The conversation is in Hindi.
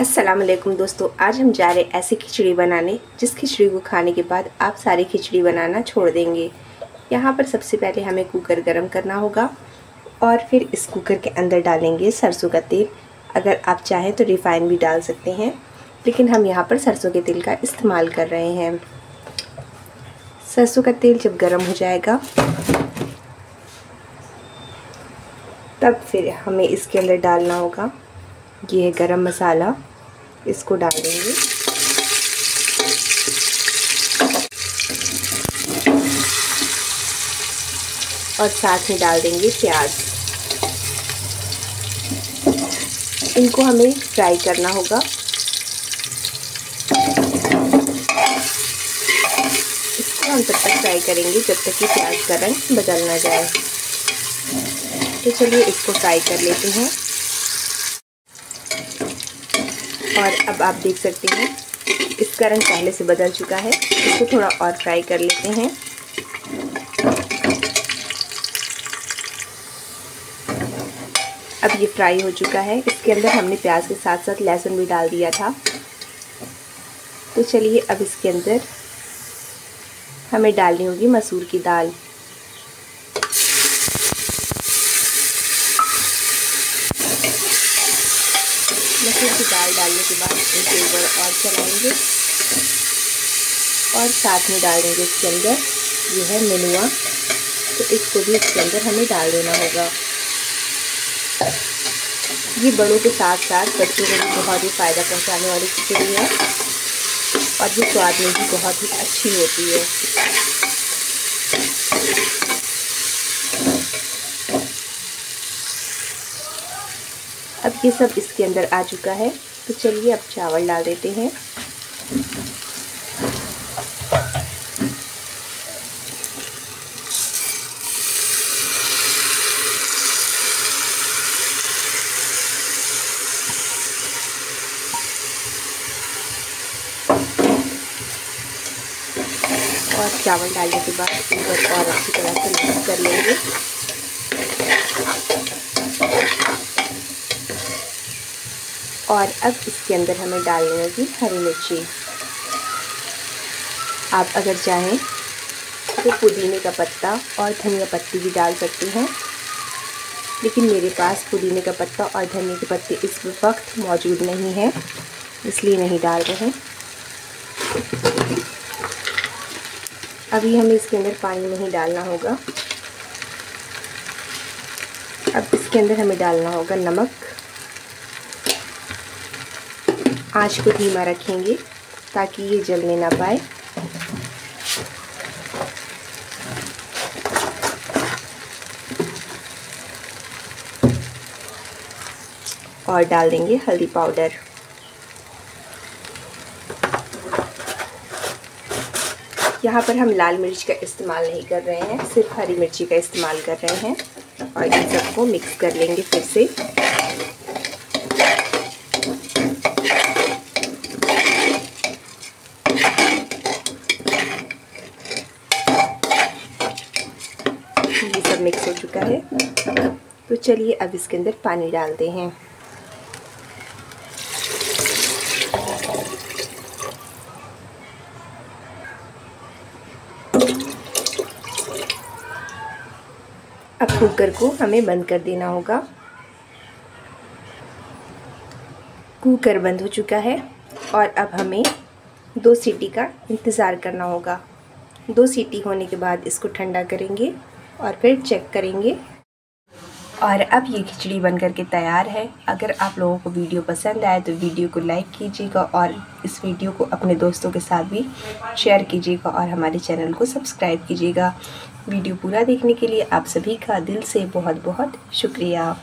वालेकुम दोस्तों, आज हम जा रहे हैं ऐसी खिचड़ी बनाने, जिस खिचड़ी को खाने के बाद आप सारी खिचड़ी बनाना छोड़ देंगे। यहाँ पर सबसे पहले हमें कुकर गरम करना होगा और फिर इस कुकर के अंदर डालेंगे सरसों का तेल। अगर आप चाहें तो रिफ़ाइन भी डाल सकते हैं, लेकिन हम यहाँ पर सरसों के तेल का इस्तेमाल कर रहे हैं। सरसों का तेल जब गर्म हो जाएगा, तब फिर हमें इसके अंदर डालना होगा। ये है गरम मसाला। इसको डाल देंगे और साथ में डाल देंगे प्याज। इनको हमें फ्राई करना होगा। इसको हम तब तक फ्राई करेंगे जब तक कि प्याज का रंग बदल ना जाए। तो चलिए इसको फ्राई कर लेते हैं। और अब आप देख सकते हैं, इसका रंग पहले से बदल चुका है। इसको थोड़ा और फ्राई कर लेते हैं। अब ये फ्राई हो चुका है। इसके अंदर हमने प्याज के साथ साथ लहसुन भी डाल दिया था। तो चलिए अब इसके अंदर हमें डालनी होगी मसूर की दाल। मसूर की दाल डालने के बाद इनको ऊपर और चलाएँगे। और साथ में डाल देंगे इसके अंदर, ये है मिनुआ तो इसको भी इसके अंदर हमें डाल देना होगा। ये बड़ों के साथ साथ बच्चों को भी बहुत ही फ़ायदा पहुँचाने वाली खिचड़ी है। और ये स्वाद में भी बहुत ही अच्छी होती है। अब ये सब इसके अंदर आ चुका है। तो चलिए अब चावल डाल देते हैं। और चावल डालने के बाद इनको और अच्छी तरह से मिक्स कर लेंगे। और अब इसके अंदर हमें डालनी होगी हरी मिर्ची। आप अगर चाहें तो पुदीने का पत्ता और धनिया पत्ती भी डाल सकते हैं, लेकिन मेरे पास पुदीने का पत्ता और धनिया के पत्ते इस वक्त मौजूद नहीं है, इसलिए नहीं डाल रहे हैं। अभी हमें इसके अंदर पानी नहीं डालना होगा। अब इसके अंदर हमें डालना होगा नमक। आँच को धीमा रखेंगे ताकि ये जलने ना पाए। और डाल देंगे हल्दी पाउडर। यहाँ पर हम लाल मिर्च का इस्तेमाल नहीं कर रहे हैं, सिर्फ़ हरी मिर्ची का इस्तेमाल कर रहे हैं। और इन सबको मिक्स कर लेंगे फिर से ये सब मिक्स हो चुका है। तो चलिए अब इसके अंदर पानी डालते हैं। अब कुकर को हमें बंद कर देना होगा। कुकर बंद हो चुका है और अब हमें दो सीटी का इंतज़ार करना होगा। दो सीटी होने के बाद इसको ठंडा करेंगे। और फिर चेक करेंगे। और अब ये खिचड़ी बन कर के तैयार है। अगर आप लोगों को वीडियो पसंद आए तो वीडियो को लाइक कीजिएगा और इस वीडियो को अपने दोस्तों के साथ भी शेयर कीजिएगा और हमारे चैनल को सब्सक्राइब कीजिएगा। वीडियो पूरा देखने के लिए आप सभी का दिल से बहुत बहुत शुक्रिया।